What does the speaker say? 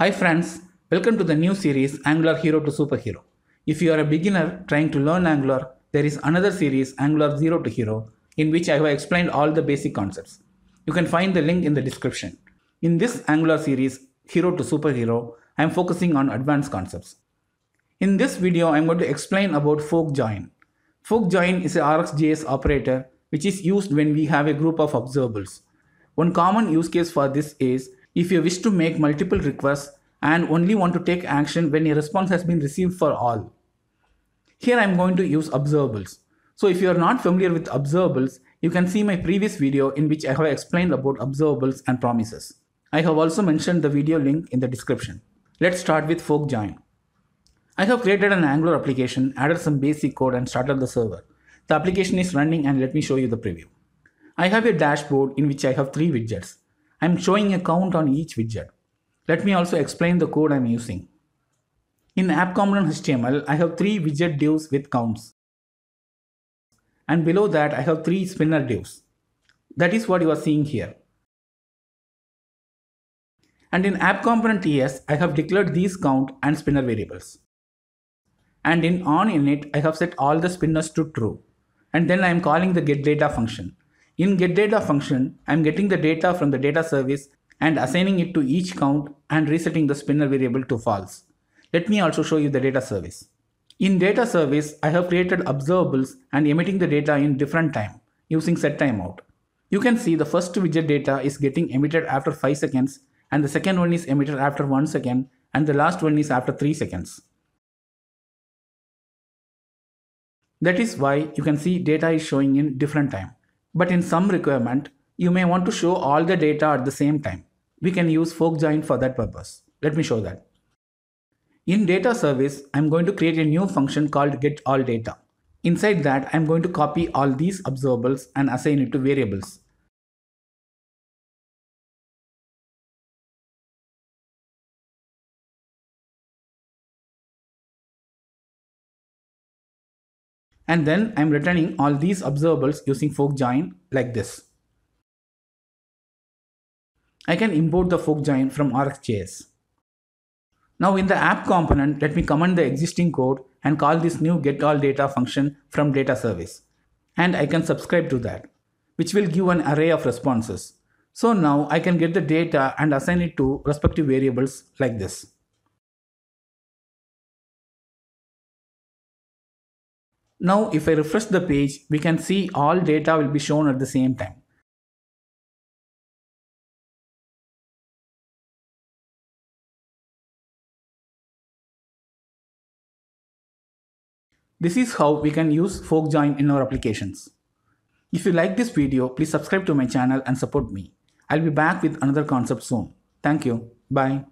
Hi friends, welcome to the new series Angular Hero to Superhero. If you are a beginner trying to learn Angular, there is another series Angular Zero to Hero in which I have explained all the basic concepts. You can find the link in the description. In this Angular series Hero to Superhero, I am focusing on advanced concepts. In this video, I am going to explain about fork join. Fork join is a RxJS operator which is used when we have a group of observables. One common use case for this is if you wish to make multiple requests and only want to take action when a response has been received for all. Here I am going to use observables. So if you are not familiar with observables, you can see my previous video in which I have explained about observables and promises. I have also mentioned the video link in the description. Let's start with fork join. I have created an Angular application, added some basic code and started the server. The application is running and let me show you the preview. I have a dashboard in which I have three widgets. I am showing a count on each widget. Let me also explain the code I am using. In app component HTML, I have three widget divs with counts. And below that, I have three spinner divs. That is what you are seeing here. And in app component TS, I have declared these count and spinner variables. And in on init, I have set all the spinners to true. And then I am calling the getData function. In getData function, I am getting the data from the data service and assigning it to each count and resetting the spinner variable to false. Let me also show you the data service. In data service, I have created observables and emitting the data in different time using set timeout. You can see the first widget data is getting emitted after 5 seconds and the second one is emitted after 1 second and the last one is after 3 seconds. That is why you can see data is showing in different time. But in some requirement, you may want to show all the data at the same time. We can use fork join for that purpose. Let me show that. In data service, I'm going to create a new function called get all data. Inside that, I'm going to copy all these observables and assign it to variables. And then I'm returning all these observables using fork join like this. I can import the fork join from RxJS. Now in the app component, let me comment the existing code and call this new getAllData function from data service. And I can subscribe to that, which will give an array of responses. So now I can get the data and assign it to respective variables like this. Now if I refresh the page, we can see all data will be shown at the same time. This is how we can use fork join in our applications. If you like this video, please subscribe to my channel and support me. I'll be back with another concept soon. Thank you. Bye.